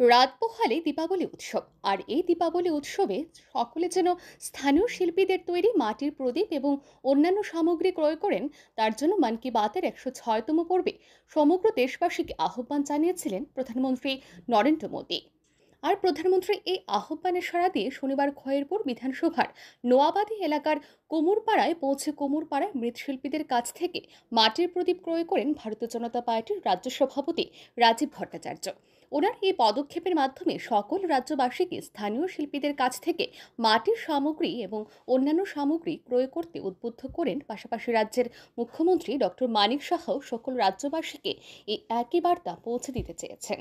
রাত পোহালে দীপাবলি উৎসব। আর এই দীপাবলি উৎসবে সকলে যেন স্থানীয় শিল্পীদের তৈরি মাটির প্রদীপ এবং অন্যান্য সামগ্রী ক্রয় করেন, তার জন্য মন কি বাতের একশো ছয়তম পর্বে সমগ্র দেশবাসীকে আহ্বান জানিয়েছিলেন প্রধানমন্ত্রী নরেন্দ্র মোদী। আর প্রধানমন্ত্রী এই আহ্বানের সাড়া দিয়ে শনিবার খয়েরপুর বিধানসভার নোয়াবাদী এলাকার কোমরপাড়ায় পৌঁছে কোমরপাড়ায় মৃৎশিল্পীদের কাছ থেকে মাটির প্রদীপ ক্রয় করেন ভারতীয় জনতা পার্টির রাজ্য সভাপতি রাজীব ভট্টাচার্য। ওনার এই পদক্ষেপের মাধ্যমে সকল রাজ্যবাসীকে স্থানীয় শিল্পীদের কাছ থেকে মাটির সামগ্রী এবং অন্যান্য সামগ্রী ক্রয় করতে উদ্বুদ্ধ করেন পাশাপাশি রাজ্যের মুখ্যমন্ত্রী ডক্টর মানিক সাহ সকল রাজ্যবাসীকে এই একই বার্তা পৌঁছে দিতে চেয়েছেন।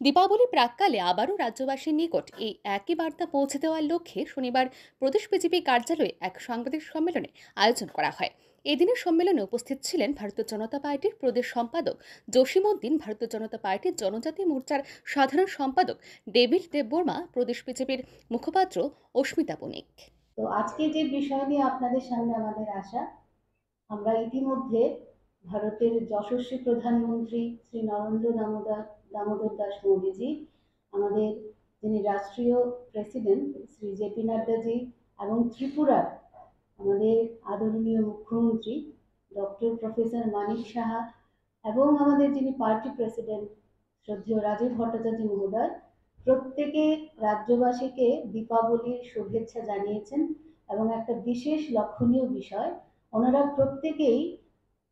দীপাবলি প্রাককালে আবারও রাজ্যবাসীর নিকট এই একই বার্তা পৌঁছে দেওয়ার লক্ষ্যে শনিবার প্রদেশ বিজেপি কার্যালয়ে এক সাংবাদিক সম্মেলনে আয়োজন করা হয়। এদিনের সম্মেলনে উপস্থিত ছিলেন ভারতীয় জনতা পার্টির প্রদেশ সম্পাদক জসিমউদ্দিন, ভারতীয় জনতা পার্টির জনজাতি মোর্চার সাধারণ সম্পাদক ডেভিড দেববর্মা প্রদেশ বিজেপির মুখপাত্র অস্মিতা বণিক তো আজকে যে বিষয় নিয়ে আপনাদের সামনে আমাদের আসা, আমরা ইতিমধ্যে ভারতের যশস্বী প্রধানমন্ত্রী শ্রী নরেন্দ্র দামোদর দামোদর দাস মোদীজি, আমাদের যিনি রাষ্ট্রীয় প্রেসিডেন্ট, শ্রী জেপি নাড্ডাজি এবং ত্রিপুরার আমাদের আদরণীয় মুখ্যমন্ত্রী, ডক্টর প্রফেসর মানিক সাহা এবং আমাদের যিনি পার্টি প্রেসিডেন্ট শ্রদ্ধেয় রাজীব ভট্টাচার্য মহোদয়, প্রত্যেকে রাজ্যবাসীকে দীপাবলির শুভেচ্ছা জানিয়েছেন এবং একটা বিশেষ লক্ষণীয় বিষয়, ওনারা প্রত্যেকেই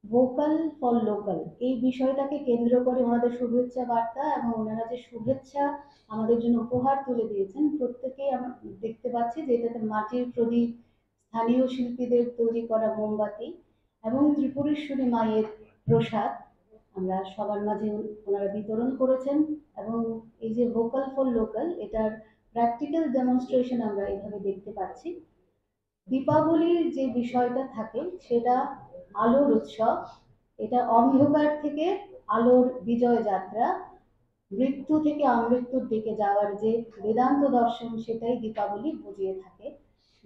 ভোকাল ফর লোকাল এই বিষয়টাকে কেন্দ্র করে ওনাদের শুভেচ্ছা বার্তা এবং ওনারা যে শুভেচ্ছা আমাদের জন্য উপহার তুলে দিয়েছেন প্রত্যেকেই আমরা দেখতে পাচ্ছি যে এটাতে মাটির প্রদীপ, স্থানীয় শিল্পীদের তৈরি করা মোমবাতি এবং ত্রিপুরেশ্বরী মায়ের প্রসাদ আমরা সবার মাঝে ওনারা বিতরণ করেছেন এবং এই যে ভোকাল ফর লোকাল এটার প্র্যাকটিক্যাল ডেমনস্ট্রেশন আমরা এইভাবে দেখতে পাচ্ছি। দীপাবলির যে বিষয়টা থাকে, সেটা আলোর উৎসব। এটা অন্ধকার থেকে আলোর বিজয় যাত্রা। মৃত্যু থেকে আমৃত্যুর দিকে যাওয়ার যে বেদান্ত দর্শন, সেটাই দীপাবলি বুঝিয়ে থাকে।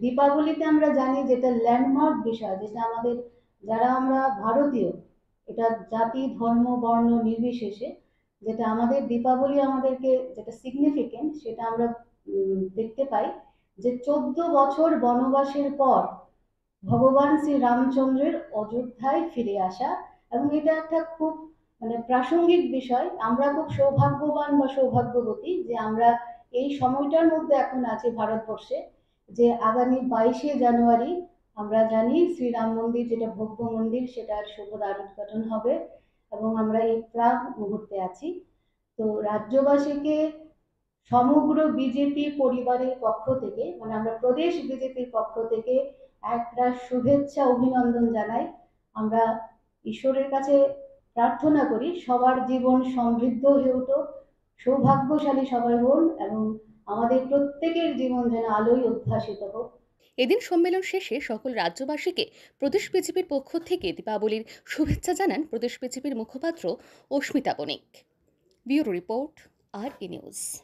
দীপাবলিতে আমরা জানি যেটা ল্যান্ডমার্ক বিষয়, যেটা আমাদের, যারা আমরা ভারতীয়, এটা জাতি, ধর্ম, বর্ণ নির্বিশেষে, যেটা আমাদের দীপাবলি আমাদেরকে যেটা সিগনিফিকেন্ট সেটা আমরা দেখতে পাই যে চোদ্দ বছর বনবাসের পর ভগবান শ্রী রামচন্দ্রের অযোধ্যায় ফিরে আসা এবং এটা একটা খুব মানে প্রাসঙ্গিক বিষয়। আমরা খুব সৌভাগ্যবান বা সৌভাগ্যবতী যে আমরা এই সময়টার মধ্যে এখন আছি ভারতবর্ষে, যে আগামী বাইশে জানুয়ারি আমরা জানি শ্রীরাম মন্দির, যেটা ভব্য মন্দির, সেটার শুভ দ্বার উদ্ঘাটন হবে এবং আমরা এই প্রাক মুহূর্তে আছি। তো রাজ্যবাসীকে সমগ্র বিজেপি পরিবারের পক্ষ থেকে মানে আমরা প্রদেশ বিজেপির পক্ষ থেকে একটা শুভেচ্ছা, অভিনন্দন জানাই। আমরা ঈশ্বরের কাছে প্রার্থনা করি, সবার জীবন সমৃদ্ধ হয়ে উঠুক, সৌভাগ্যশালী সবাই হন এবং আমাদের প্রত্যেকের জীবন যেন আলোয় উদ্ভাসিত হোক। এদিন সম্মেলন শেষে সকল রাজ্যবাসীকে প্রদেশ বিজেপির পক্ষ থেকে দীপাবলির শুভেচ্ছা জানান প্রদেশ বিজেপির মুখপাত্র Asmita Banik. Bureau report R E news.